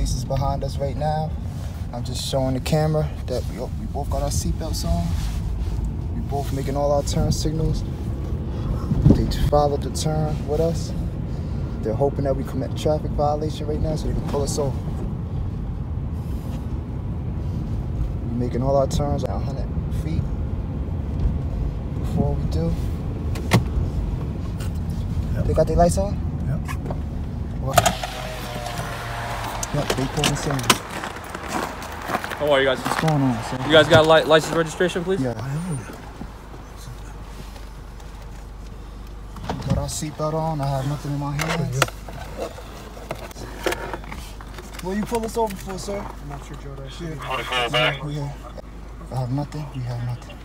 police is behind us right now. I'm just showing the camera that we, we both got our seatbelts on. We both making all our turn signals. They followed the turn with us. They're hoping that we commit traffic violation right now so they can pull us over. We're making all our turns at 100 feet before we do. Yep. They got their lights on? Yep. What? Yep, they pulling signals. How are you guys? What's going on, sir? You guys got li- license registration, please? Yeah. I. Got our seatbelt on. I have nothing in my hands. Will you pull us over for, sir? I'm not sure, Joe. That should Yeah, I have nothing. We have nothing.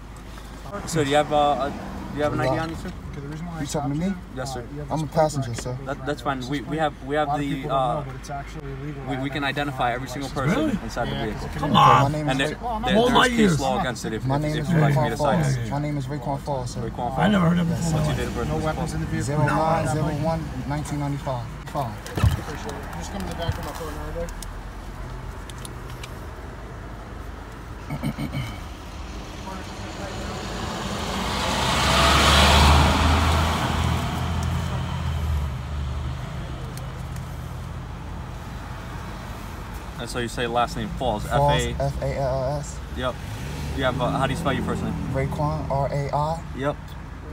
So do you have uh, a, do you have an ID on you, sir? Okay, the reason why I You talking to me? Yes, sir. uh, I'm a passenger, bracket. sir. That, that's fine. We, we have we have the uh, know, but it's illegal. we, we can identify every single person Really? inside the Yeah, vehicle. 'cause it Come can- on. My name And is there, Well, there, not- All my there's case years. law against it if, my name if is you'd like me to Falls. cite it. My name is Raiquan Falls, sir. Raiquan I never heard that before. What's your date of birth? No weapons in the vehicle. Zero nine that zero might- one nineteen ninety five. Five. Just come in the back of my phone right there. And so you say last name Falls. F. A. F A L L S. Yep. You have uh, how do you spell your first name? Raiquan R A I Yep.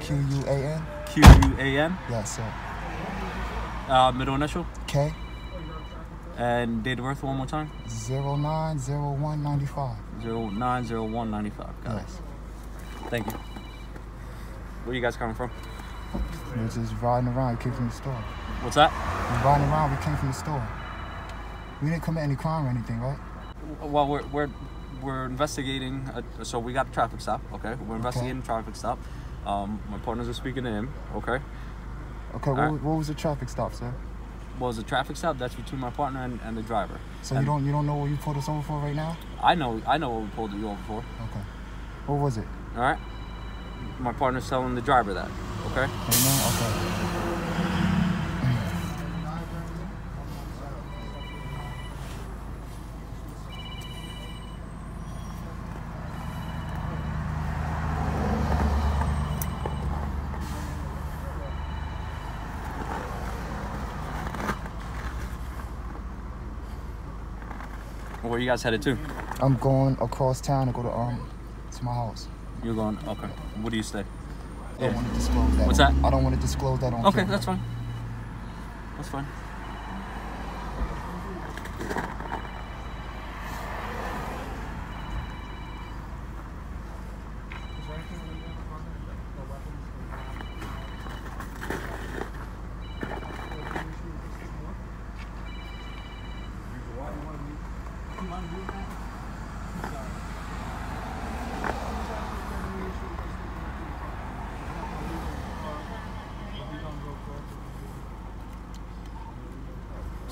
Q U A N. Q U A N. Yes, sir. Uh, middle initial K and date of birth one more time. zero nine zero one ninety five. Zero nine zero one ninety five. Got Yes. it. Thank you. Where you guys coming from? We're just riding around. We came from the store. What's that? We're riding around. We came from the store. We didn't commit any crime or anything, right? Well, we're we're we're investigating. A, so we got a traffic stop. Okay, we're investigating a traffic stop. Um, my partners are speaking to him. Okay, Okay. What, Alright. was- what was the traffic stop, sir? what was a traffic stop? That's between my partner and, and the driver. So And you don't you don't know what you pulled us over for right now? I know I know what we pulled you over for. Okay. What was it? All right. My partner's telling the driver that. Okay. Right now? Okay. Where you guys headed to? I'm going across town to go to um to my house. You're going. Okay. What do you stay? I don't want to disclose that. What's on- that? I don't want to disclose that on Okay, camera. that's fine. That's fine.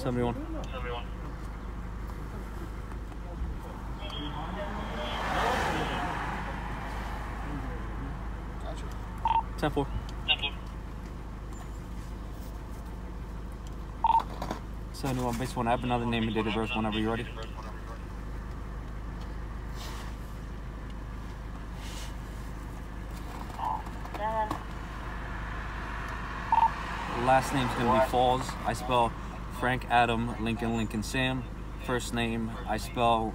Seventy-one. Ten four. Seventy-one. Base one. I have another name and date of birth whenever you're ready. Last name's gonna be Falls. I spell Frank Adam Lincoln Lincoln Sam. First name I spell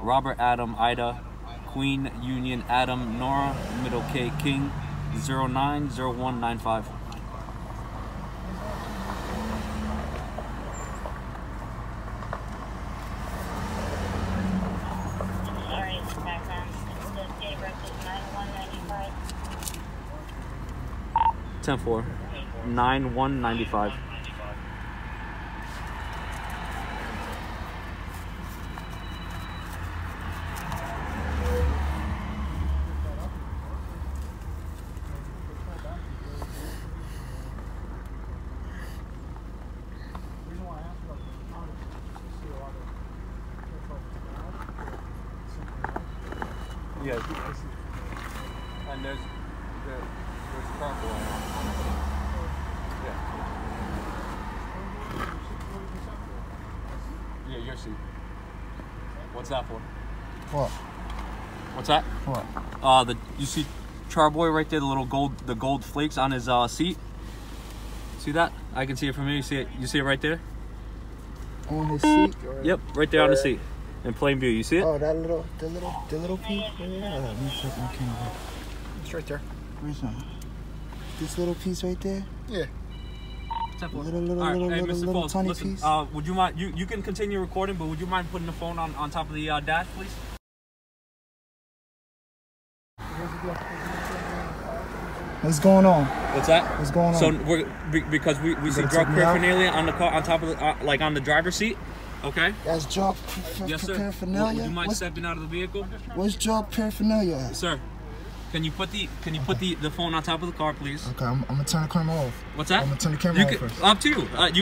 Robert Adam Ida Queen Union Adam Nora Middle K King 090195. Sorry, background. The date of birth Yeah. And there's there, there's purple on. Yeah. Yeah, your seat. What's that for? What? What's that? What? Uh, the you see Charboy right there, the little gold, the gold flakes on his uh, seat. See that? I can see it from here. You see it? You see it right there? On his seat? Yep, right there on the seat, in plain view. You see it? Oh, that little, the little, the little piece. Yeah. Let me check my camera. It's right there. Where's that? This little piece right there. Yeah. What's that for? Little, little, All right, little, hey, little, Mr. little Falls, tiny listen, piece. Uh, would you mind? You you can continue recording, but would you mind putting the phone on on top of the uh, dash, please? What's going on? What's that? What's going on? So we're because we, we see drug take me out? paraphernalia on the car on top of the uh, like on the driver's seat. Okay. That's drug Yes, sir. paraphernalia. Would you mind What's, stepping out of the vehicle, what's drug paraphernalia? at? sir? Can you put the Can you put the, the phone on top of the car, please? Okay, I'm, I'm gonna turn the camera off. What's that? I'm gonna turn the camera You off can, first. up to you. Uh, you